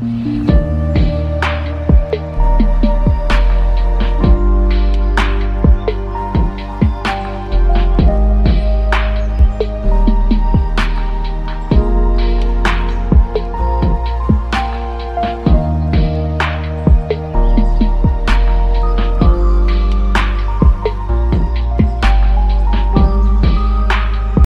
Bye.